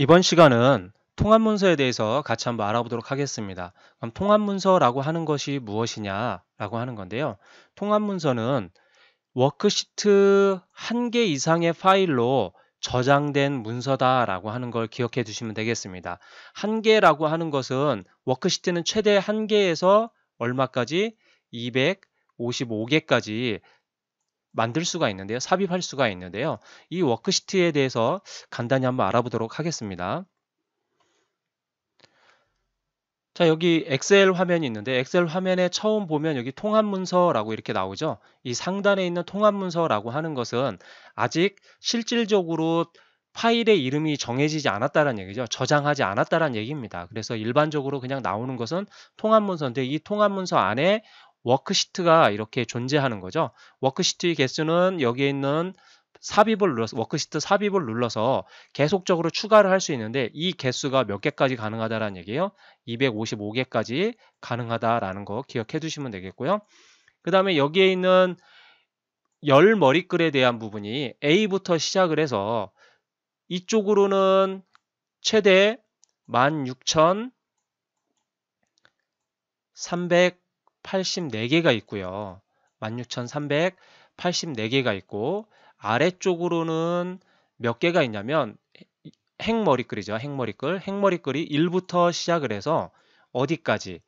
이번 시간은 통합문서에 대해서 같이 한번 알아보도록 하겠습니다. 그럼 통합문서라고 하는 것이 무엇이냐라고 하는 건데요. 통합문서는 워크시트 한 개 이상의 파일로 저장된 문서다라고 하는 걸 기억해 두시면 되겠습니다. 한 개라고 하는 것은 워크시트는 최대 한 개에서 얼마까지? 255개까지 만들 수가 있는데요. 삽입할 수가 있는데요. 이 워크시트에 대해서 간단히 한번 알아보도록 하겠습니다. 자, 여기 엑셀 화면이 있는데 엑셀 화면에 처음 보면 여기 통합 문서라고 이렇게 나오죠. 이 상단에 있는 통합 문서라고 하는 것은 아직 실질적으로 파일의 이름이 정해지지 않았다는 얘기죠. 저장하지 않았다는 얘기입니다. 그래서 일반적으로 그냥 나오는 것은 통합문서인데 이 통합문서 안에 워크시트가 이렇게 존재하는 거죠. 워크시트의 개수는 여기에 있는 삽입을 눌러서 워크시트 삽입을 눌러서 계속적으로 추가를 할 수 있는데 이 개수가 몇 개까지 가능하다라는 얘기예요. 255개까지 가능하다라는 거 기억해 두시면 되겠고요. 그 다음에 여기에 있는 열 머리글에 대한 부분이 A부터 시작을 해서 이쪽으로는 최대 16,384개가 있고요. 16,384개가 있고 아래쪽으로는 몇 개가 있냐면 행머리글이죠. 행머리글. 행머리글이 1부터 시작을 해서 어디까지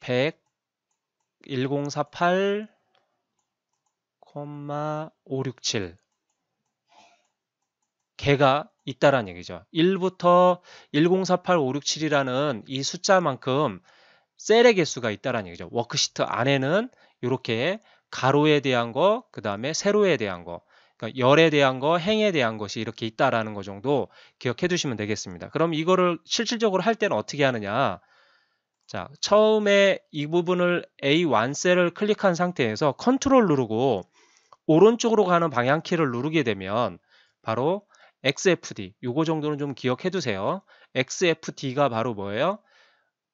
100 1048 567 개가 있다라는 얘기죠. 1부터 1048567이라는 이 숫자만큼 셀의 개수가 있다라는 얘기죠. 워크시트 안에는 이렇게 가로에 대한 거, 그 다음에 세로에 대한 거, 그러니까 열에 대한 거, 행에 대한 것이 이렇게 있다라는 거 정도 기억해 두시면 되겠습니다. 그럼 이거를 실질적으로 할 때는 어떻게 하느냐? 자, 처음에 이 부분을 A1 셀을 클릭한 상태에서 컨트롤 누르고 오른쪽으로 가는 방향키를 누르게 되면 바로 XFD, 요거 정도는 좀 기억해 두세요. XFD가 바로 뭐예요?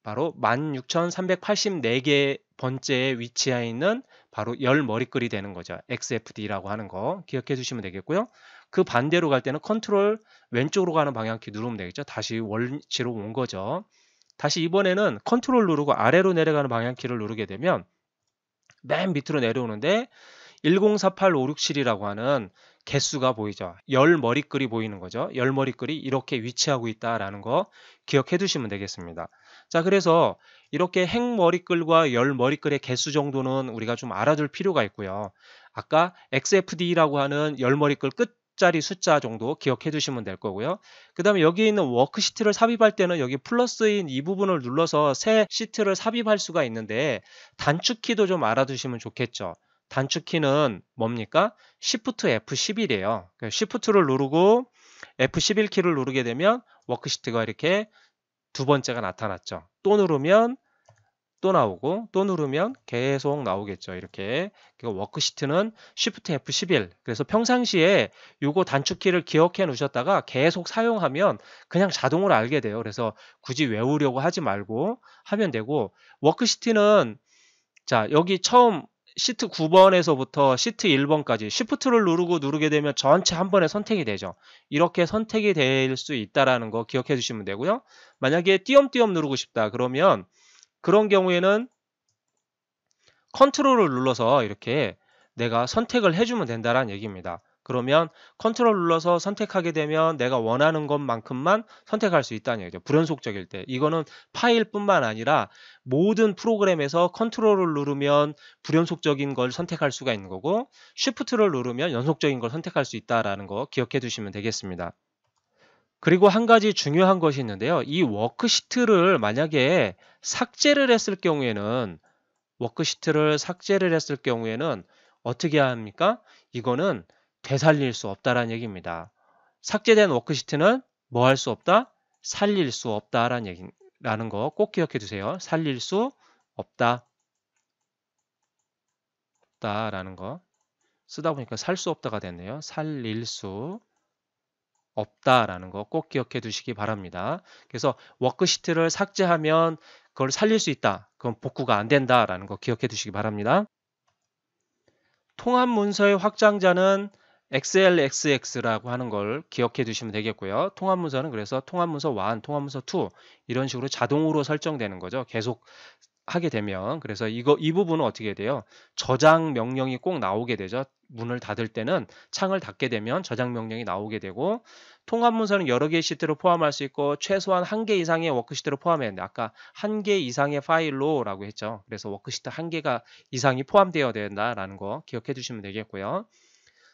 바로 16,384개 번째에 위치해 있는 바로 열 머리글이 되는 거죠. XFD라고 하는 거 기억해 주시면 되겠고요. 그 반대로 갈 때는 컨트롤 왼쪽으로 가는 방향키 누르면 되겠죠. 다시 원위치로 온 거죠. 다시 이번에는 컨트롤 누르고 아래로 내려가는 방향키를 누르게 되면 맨 밑으로 내려오는데 1048567이라고 하는 개수가 보이죠. 열 머리글이 보이는 거죠. 열 머리글이 이렇게 위치하고 있다라는 거 기억해 두시면 되겠습니다. 자, 그래서 이렇게 행 머리글과 열 머리글의 개수 정도는 우리가 좀 알아둘 필요가 있고요. 아까 XFD라고 하는 열 머리글 끝 자리 숫자 정도 기억해 두시면 될 거고요. 그 다음에 여기 있는 워크시트를 삽입할 때는 여기 플러스인 이 부분을 눌러서 새 시트를 삽입할 수가 있는데 단축키도 좀 알아두시면 좋겠죠. 단축키는 뭡니까? Shift F11이에요. Shift를 누르고 F11키를 누르게 되면 워크시트가 이렇게 두 번째가 나타났죠. 또 누르면 또 나오고 또 누르면 계속 나오겠죠. 이렇게 워크시트는 Shift F11 그래서 평상시에 요거 단축키를 기억해 놓으셨다가 계속 사용하면 그냥 자동으로 알게 돼요. 그래서 굳이 외우려고 하지 말고 하면 되고 워크시트는 자 여기 처음 시트 9번에서부터 시트 1번까지 시프트를 누르고 누르게 되면 전체 한 번에 선택이 되죠. 이렇게 선택이 될 수 있다라는 거 기억해 주시면 되고요. 만약에 띄엄띄엄 누르고 싶다 그러면 그런 경우에는 컨트롤을 눌러서 이렇게 내가 선택을 해주면 된다라는 얘기입니다. 그러면 컨트롤 눌러서 선택하게 되면 내가 원하는 것만큼만 선택할 수 있다는 얘기죠. 불연속적일 때. 이거는 파일뿐만 아니라 모든 프로그램에서 컨트롤을 누르면 불연속적인 걸 선택할 수가 있는 거고 쉬프트를 누르면 연속적인 걸 선택할 수 있다라는 거 기억해 두시면 되겠습니다. 그리고 한 가지 중요한 것이 있는데요. 이 워크시트를 만약에 삭제를 했을 경우에는 워크시트를 삭제를 했을 경우에는 어떻게 합니까? 이거는 되살릴 수 없다라는 얘기입니다. 삭제된 워크시트는 뭐 할 수 없다? 살릴 수 없다라는 얘기라는 거 꼭 기억해 두세요. 살릴 수 없다. 없다라는 거 쓰다 보니까 살 수 없다가 됐네요. 살릴 수 없다라는 거 꼭 기억해 두시기 바랍니다. 그래서 워크시트를 삭제하면 그걸 살릴 수 있다. 그건 복구가 안 된다라는 거 기억해 두시기 바랍니다. 통합 문서의 확장자는 XLSX라고 하는 걸 기억해 두시면 되겠고요. 통합문서는 그래서 통합문서 1, 통합문서 2 이런 식으로 자동으로 설정되는 거죠. 계속 하게 되면 그래서 이거 이 부분은 어떻게 돼요? 저장 명령이 꼭 나오게 되죠. 문을 닫을 때는 창을 닫게 되면 저장 명령이 나오게 되고 통합 문서는 여러 개의 시트를 포함할 수 있고 최소한 한 개 이상의 워크시트를 포함해야 되는데 아까 한 개 이상의 파일로라고 했죠. 그래서 워크시트 한 개가 이상이 포함되어야 된다라는 거 기억해 주시면 되겠고요.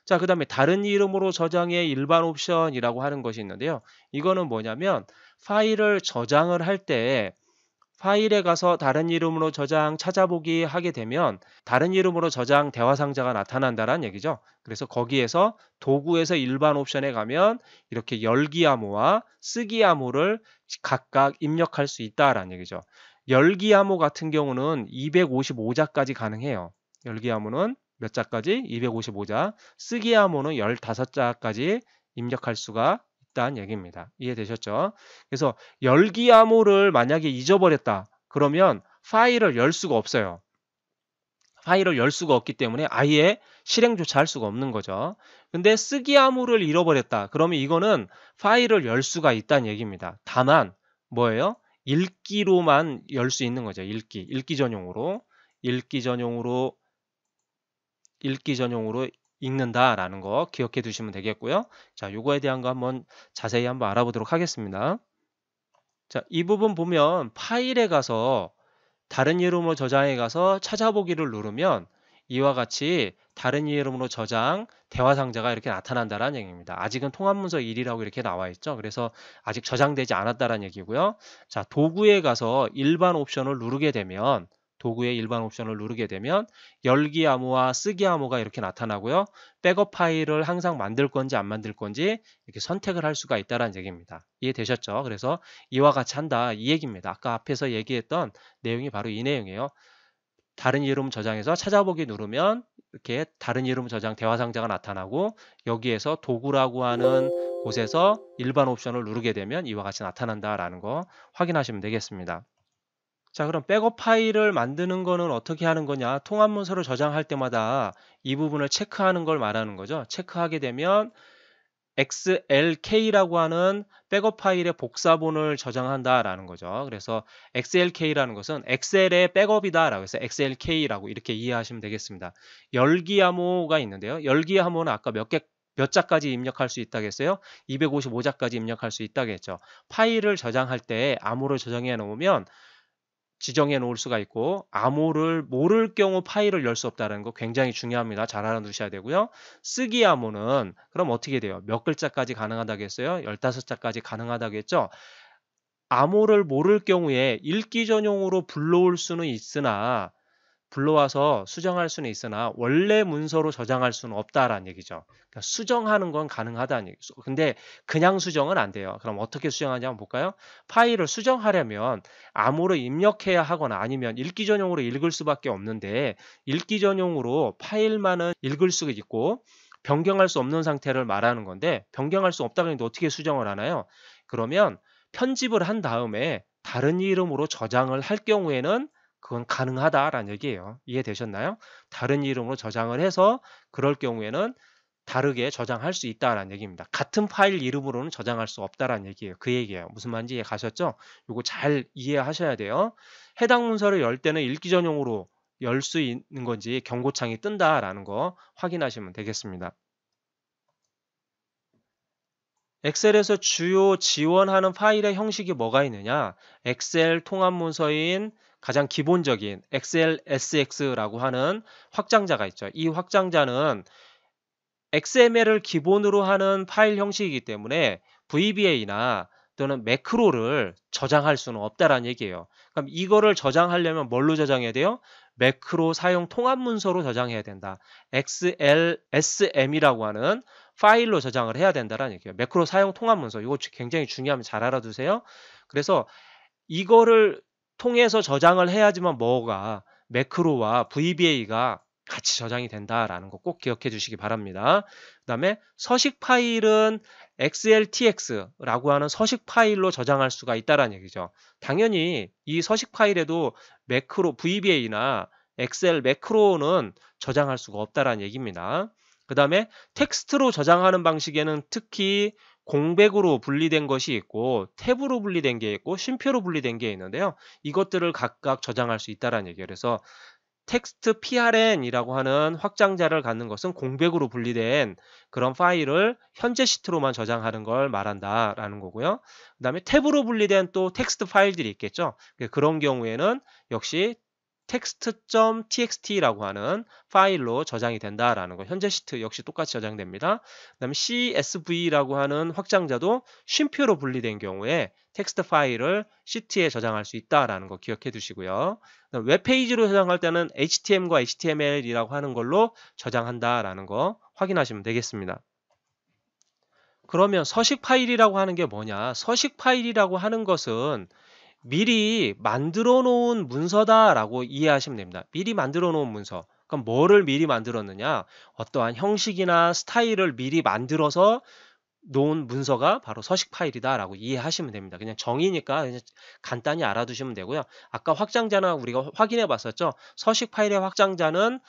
자, 그 다음에 다른 이름으로 저장의 일반 옵션이라고 하는 것이 있는데요. 이거는 뭐냐면 파일을 저장을 할 때 파일에 가서 다른 이름으로 저장 찾아보기 하게 되면 다른 이름으로 저장 대화 상자가 나타난다는 얘기죠. 그래서 거기에서 도구에서 일반 옵션에 가면 이렇게 열기 암호와 쓰기 암호를 각각 입력할 수 있다라는 얘기죠. 열기 암호 같은 경우는 255자까지 가능해요. 열기 암호는 몇 자까지? 255자. 쓰기 암호는 15자까지 입력할 수가 있다는 얘기입니다. 이해되셨죠? 그래서 열기 암호를 만약에 잊어버렸다. 그러면 파일을 열 수가 없어요. 파일을 열 수가 없기 때문에 아예 실행조차 할 수가 없는 거죠. 근데 쓰기 암호를 잃어버렸다. 그러면 이거는 파일을 열 수가 있다는 얘기입니다. 다만 뭐예요? 읽기로만 열 수 있는 거죠. 읽기. 읽기 전용으로. 읽기 전용으로 읽기 전용으로 읽는다라는 거 기억해 두시면 되겠고요. 자, 요거에 대한 거 한번 자세히 한번 알아보도록 하겠습니다. 자, 이 부분 보면 파일에 가서 다른 이름으로 저장해 가서 찾아보기를 누르면 이와 같이 다른 이름으로 저장 대화 상자가 이렇게 나타난다는 얘기입니다. 아직은 통합문서 1이라고 이렇게 나와 있죠. 그래서 아직 저장되지 않았다는 얘기고요. 자, 도구에 가서 일반 옵션을 누르게 되면 도구의 일반 옵션을 누르게 되면 열기 암호와 쓰기 암호가 이렇게 나타나고요. 백업 파일을 항상 만들 건지 안 만들 건지 이렇게 선택을 할 수가 있다는 얘기입니다. 이해되셨죠? 그래서 이와 같이 한다 이 얘기입니다. 아까 앞에서 얘기했던 내용이 바로 이 내용이에요. 다른 이름 저장해서 찾아보기 누르면 이렇게 다른 이름 저장 대화 상자가 나타나고 여기에서 도구라고 하는 곳에서 일반 옵션을 누르게 되면 이와 같이 나타난다라는 거 확인하시면 되겠습니다. 자, 그럼 백업 파일을 만드는 거는 어떻게 하는 거냐? 통합 문서를 저장할 때마다 이 부분을 체크하는 걸 말하는 거죠. 체크하게 되면 XLK라고 하는 백업 파일의 복사본을 저장한다라는 거죠. 그래서 XLK라는 것은 엑셀의 백업이다라고 해서 XLK라고 이렇게 이해하시면 되겠습니다. 열기 암호가 있는데요. 열기 암호는 아까 몇 개, 몇 자까지 입력할 수 있다겠어요? 255자까지 입력할 수 있다겠죠. 파일을 저장할 때 암호를 저장해 놓으면 지정해 놓을 수가 있고 암호를 모를 경우 파일을 열 수 없다는 거 굉장히 중요합니다. 잘 알아두셔야 되고요. 쓰기 암호는 그럼 어떻게 돼요? 몇 글자까지 가능하다겠어요? 15자까지 가능하다겠죠? 암호를 모를 경우에 읽기 전용으로 불러올 수는 있으나 불러와서 수정할 수는 있으나 원래 문서로 저장할 수는 없다라는 얘기죠. 그러니까 수정하는 건 가능하다는 얘기죠. 근데 그냥 수정은 안 돼요. 그럼 어떻게 수정하냐 한번 볼까요? 파일을 수정하려면 암호를 입력해야 하거나 아니면 읽기 전용으로 읽을 수밖에 없는데 읽기 전용으로 파일만은 읽을 수 있고 변경할 수 없는 상태를 말하는 건데 변경할 수 없다 그러는데 어떻게 수정을 하나요? 그러면 편집을 한 다음에 다른 이름으로 저장을 할 경우에는 그건 가능하다라는 얘기예요. 이해되셨나요? 다른 이름으로 저장을 해서 그럴 경우에는 다르게 저장할 수 있다라는 얘기입니다. 같은 파일 이름으로는 저장할 수 없다라는 얘기예요. 그 얘기예요. 무슨 말인지 이해 가셨죠? 이거 잘 이해하셔야 돼요. 해당 문서를 열 때는 읽기 전용으로 열 수 있는 건지 경고창이 뜬다라는 거 확인하시면 되겠습니다. 엑셀에서 주요 지원하는 파일의 형식이 뭐가 있느냐? 엑셀 통합 문서인 가장 기본적인 XLSX라고 하는 확장자가 있죠. 이 확장자는 XML을 기본으로 하는 파일 형식이기 때문에 VBA나 또는 매크로를 저장할 수는 없다라는 얘기예요. 그럼 이거를 저장하려면 뭘로 저장해야 돼요? 매크로 사용 통합 문서로 저장해야 된다. XLSM이라고 하는 파일로 저장을 해야 된다라는 얘기예요. 매크로 사용 통합 문서. 이거 굉장히 중요하면 잘 알아두세요. 그래서 이거를 통해서 저장을 해야지만 뭐가 매크로와 VBA가 같이 저장이 된다라는 거 꼭 기억해 주시기 바랍니다. 그 다음에 서식 파일은 XLTX라고 하는 서식 파일로 저장할 수가 있다라는 얘기죠. 당연히 이 서식 파일에도 매크로 VBA나 엑셀 매크로는 저장할 수가 없다라는 얘기입니다. 그 다음에 텍스트로 저장하는 방식에는 특히 공백으로 분리된 것이 있고 탭으로 분리된 게 있고 쉼표로 분리된 게 있는데요. 이것들을 각각 저장할 수 있다는 얘기예요. 그래서 텍스트 prn이라고 하는 확장자를 갖는 것은 공백으로 분리된 그런 파일을 현재 시트로만 저장하는 걸 말한다라는 거고요. 그 다음에 탭으로 분리된 또 텍스트 파일들이 있겠죠. 그런 경우에는 역시 text.txt라고 하는 파일로 저장이 된다라는 거. 현재 시트 역시 똑같이 저장됩니다. 그다음에 CSV라고 하는 확장자도 쉼표로 분리된 경우에 텍스트 파일을 시트에 저장할 수 있다라는 거 기억해 두시고요. 웹페이지로 저장할 때는 HTM과 HTML이라고 하는 걸로 저장한다라는 거 확인하시면 되겠습니다. 그러면 서식 파일이라고 하는 게 뭐냐? 서식 파일이라고 하는 것은 미리 만들어 놓은 문서다라고 이해하시면 됩니다. 미리 만들어 놓은 문서. 그럼 뭐를 미리 만들었느냐? 어떠한 형식이나 스타일을 미리 만들어서 놓은 문서가 바로 서식 파일이다라고 이해하시면 됩니다. 그냥 정의니까 그냥 간단히 알아두시면 되고요. 아까 확장자는 우리가 확인해 봤었죠. 서식 파일의 확장자는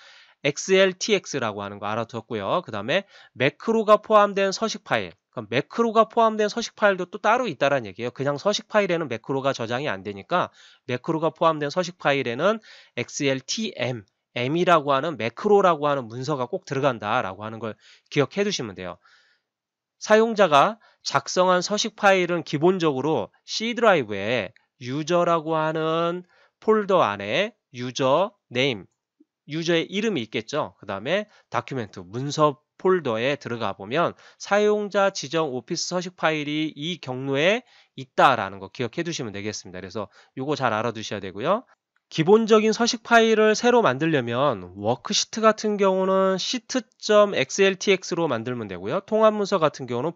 XLTX라고 하는 거 알아두었고요. 그 다음에 매크로가 포함된 서식 파일. 그럼 매크로가 포함된 서식 파일도 또 따로 있다는 얘기예요. 그냥 서식 파일에는 매크로가 저장이 안 되니까 매크로가 포함된 서식 파일에는 XLTM, M이라고 하는 매크로라고 하는 문서가 꼭 들어간다라고 하는 걸 기억해 두시면 돼요. 사용자가 작성한 서식 파일은 기본적으로 C 드라이브에 user라고 하는 폴더 안에 user name, user의 이름이 있겠죠. 그 다음에 document, 문서 폴더에 들어가 보면 사용자 지정 오피스 서식 파일이 이 경로에 있다라는 거 기억해 두시면 되겠습니다. 그래서 이거 잘 알아두셔야 되고요. 기본적인 서식 파일을 새로 만들려면 워크시트 같은 경우는 sheet.xltx로 만들면 되고요. 통합 문서 같은 경우는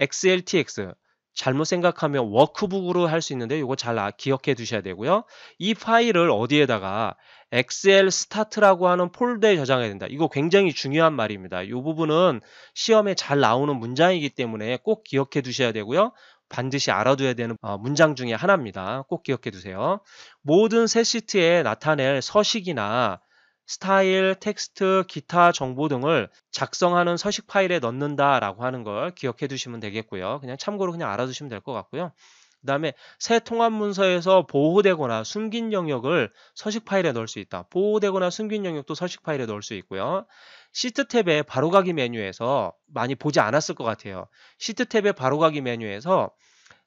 book.xltx 잘못 생각하면 workbook으로 할 수 있는데 이거 잘 아, 기억해 두셔야 되고요. 이 파일을 어디에다가 엑셀 start라고 하는 폴더에 저장해야 된다. 이거 굉장히 중요한 말입니다. 이 부분은 시험에 잘 나오는 문장이기 때문에 꼭 기억해 두셔야 되고요. 반드시 알아둬야 되는 어, 문장 중에 하나입니다. 꼭 기억해 두세요. 모든 새 시트에 나타낼 서식이나 스타일, 텍스트, 기타 정보 등을 작성하는 서식 파일에 넣는다라고 하는 걸 기억해 두시면 되겠고요. 그냥 참고로 그냥 알아두시면 될 것 같고요. 그 다음에 새 통합 문서에서 보호되거나 숨긴 영역을 서식 파일에 넣을 수 있다. 보호되거나 숨긴 영역도 서식 파일에 넣을 수 있고요. 시트 탭의 바로가기 메뉴에서 많이 보지 않았을 것 같아요. 시트 탭의 바로가기 메뉴에서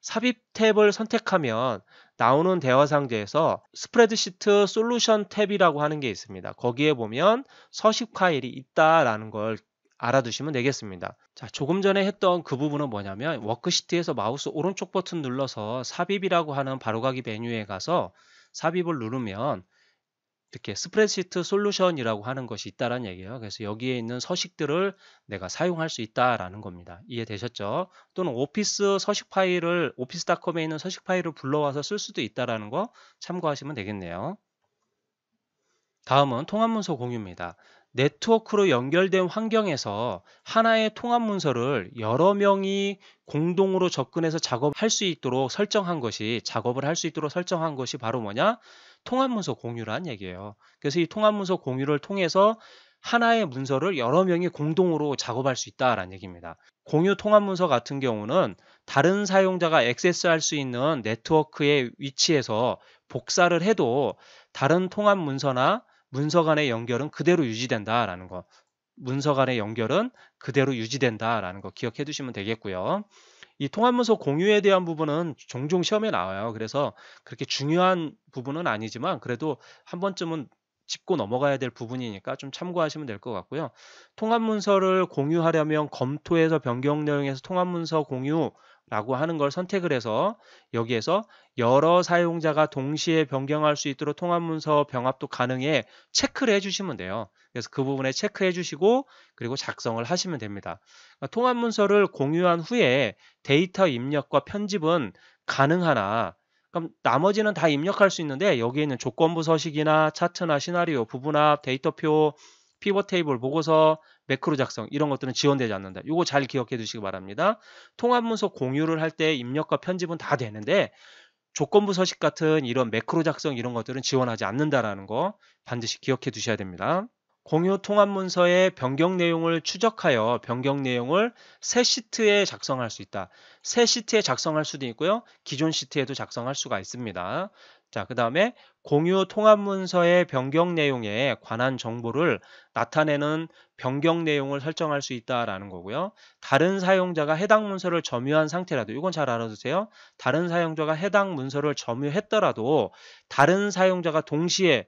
삽입 탭을 선택하면 나오는 대화 상자에서 스프레드시트 솔루션 탭이라고 하는 게 있습니다. 거기에 보면 서식 파일이 있다라는 걸 알아두시면 되겠습니다. 자, 조금 전에 했던 그 부분은 뭐냐면 워크시트에서 마우스 오른쪽 버튼 눌러서 삽입이라고 하는 바로가기 메뉴에 가서 삽입을 누르면 이렇게 스프레드시트 솔루션이라고 하는 것이 있다는 얘기예요. 그래서 여기에 있는 서식들을 내가 사용할 수 있다라는 겁니다. 이해되셨죠? 또는 오피스 서식 파일을 오피스닷컴에 있는 서식 파일을 불러와서 쓸 수도 있다라는 거 참고하시면 되겠네요. 다음은 통합문서 공유입니다. 네트워크로 연결된 환경에서 하나의 통합 문서를 여러 명이 공동으로 접근해서 작업할 수 있도록 설정한 것이 작업을 할 수 있도록 설정한 것이 바로 뭐냐? 통합 문서 공유란 얘기예요. 그래서 이 통합 문서 공유를 통해서 하나의 문서를 여러 명이 공동으로 작업할 수 있다라는 얘기입니다. 공유 통합 문서 같은 경우는 다른 사용자가 액세스할 수 있는 네트워크의 위치에서 복사를 해도 다른 통합 문서나 문서 간의 연결은 그대로 유지된다라는 거. 문서 간의 연결은 그대로 유지된다라는 거 기억해 두시면 되겠고요. 이 통합문서 공유에 대한 부분은 종종 시험에 나와요. 그래서 그렇게 중요한 부분은 아니지만 그래도 한 번쯤은 짚고 넘어가야 될 부분이니까 좀 참고하시면 될 것 같고요. 통합문서를 공유하려면 검토해서 변경 내용에서 통합문서 공유 라고 하는 걸 선택을 해서 여기에서 여러 사용자가 동시에 변경할 수 있도록 통합 문서 병합도 가능해 체크를 해주시면 돼요. 그래서 그 부분에 체크해 주시고 그리고 작성을 하시면 됩니다. 그러니까 통합 문서를 공유한 후에 데이터 입력과 편집은 가능하나 그럼 나머지는 다 입력할 수 있는데 여기에 있는 조건부 서식이나 차트나 시나리오, 부분합, 데이터표, 피벗 테이블, 보고서, 매크로 작성 이런 것들은 지원되지 않는다. 이거 잘 기억해 두시기 바랍니다. 통합 문서 공유를 할 때 입력과 편집은 다 되는데 조건부 서식 같은 이런 매크로 작성 이런 것들은 지원하지 않는다라는 거 반드시 기억해 두셔야 됩니다. 공유 통합 문서의 변경 내용을 추적하여 변경 내용을 새 시트에 작성할 수 있다. 새 시트에 작성할 수도 있고요. 기존 시트에도 작성할 수가 있습니다. 자, 그 다음에 공유 통합 문서의 변경 내용에 관한 정보를 나타내는 변경 내용을 설정할 수 있다라는 거고요. 다른 사용자가 해당 문서를 점유한 상태라도 이건 잘 알아두세요. 다른 사용자가 해당 문서를 점유했더라도 다른 사용자가 동시에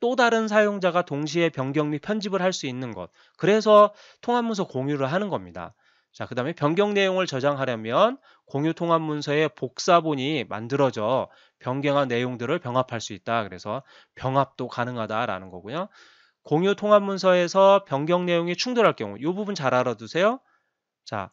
또 다른 사용자가 동시에 변경 및 편집을 할 수 있는 것. 그래서 통합문서 공유를 하는 겁니다. 자, 그 다음에 변경 내용을 저장하려면 공유 통합 문서에 복사본이 만들어져 변경한 내용들을 병합할 수 있다. 그래서 병합도 가능하다라는 거고요. 공유 통합 문서에서 변경 내용이 충돌할 경우 이 부분 잘 알아두세요. 자,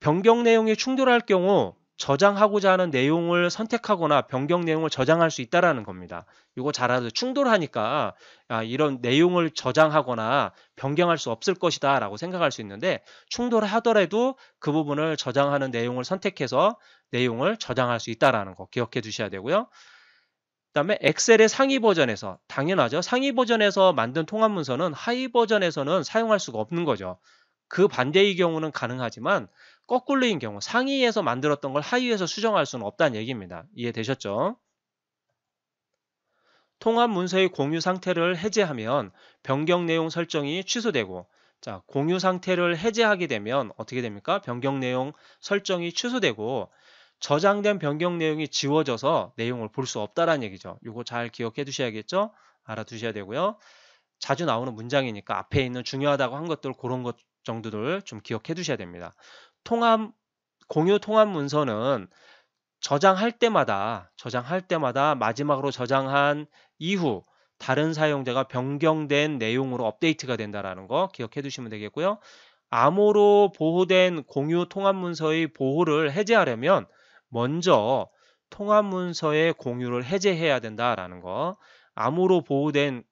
변경 내용이 충돌할 경우 저장하고자 하는 내용을 선택하거나 변경 내용을 저장할 수 있다라는 겁니다. 이거 잘 알아서 충돌하니까 아, 이런 내용을 저장하거나 변경할 수 없을 것이다 라고 생각할 수 있는데 충돌하더라도 그 부분을 저장하는 내용을 선택해서 내용을 저장할 수 있다라는 거 기억해 두셔야 되고요. 그 다음에 엑셀의 상위 버전에서 당연하죠. 상위 버전에서 만든 통합 문서는 하위 버전에서는 사용할 수가 없는 거죠. 그 반대의 경우는 가능하지만 거꾸로인 경우 상위에서 만들었던 걸 하위에서 수정할 수는 없다는 얘기입니다. 이해되셨죠? 통합 문서의 공유 상태를 해제하면 변경 내용 설정이 취소되고 자 공유 상태를 해제하게 되면 어떻게 됩니까? 변경 내용 설정이 취소되고 저장된 변경 내용이 지워져서 내용을 볼 수 없다라는 얘기죠. 이거 잘 기억해 두셔야겠죠? 알아두셔야 되고요. 자주 나오는 문장이니까 앞에 있는 중요하다고 한 것들 그런 것 정도들 좀 기억해 두셔야 됩니다. 통합 공유 통합 문서는 저장할 때마다 저장할 때마다 마지막으로 저장한 이후 다른 사용자가 변경된 내용으로 업데이트가 된다라는 거 기억해 두시면 되겠고요. 암호로 보호된 공유 통합 문서의 보호를 해제하려면 먼저 통합 문서의 공유를 해제해야 된다라는 거. 암호로 보호된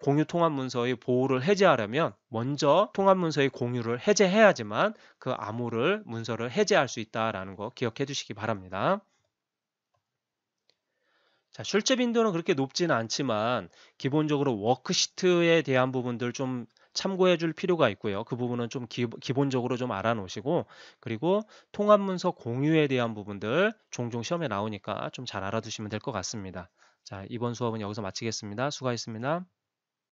공유 통합 문서의 보호를 해제하려면 먼저 통합 문서의 공유를 해제해야지만 그 암호를 문서를 해제할 수 있다라는 거 기억해 두시기 바랍니다. 자, 출제 빈도는 그렇게 높지는 않지만 기본적으로 워크시트에 대한 부분들 좀 참고해 줄 필요가 있고요. 그 부분은 좀 기, 본적으로 좀 알아 놓으시고 그리고 통합 문서 공유에 대한 부분들 종종 시험에 나오니까 좀 잘 알아두시면 될 것 같습니다. 자, 이번 수업은 여기서 마치겠습니다. 수고하셨습니다.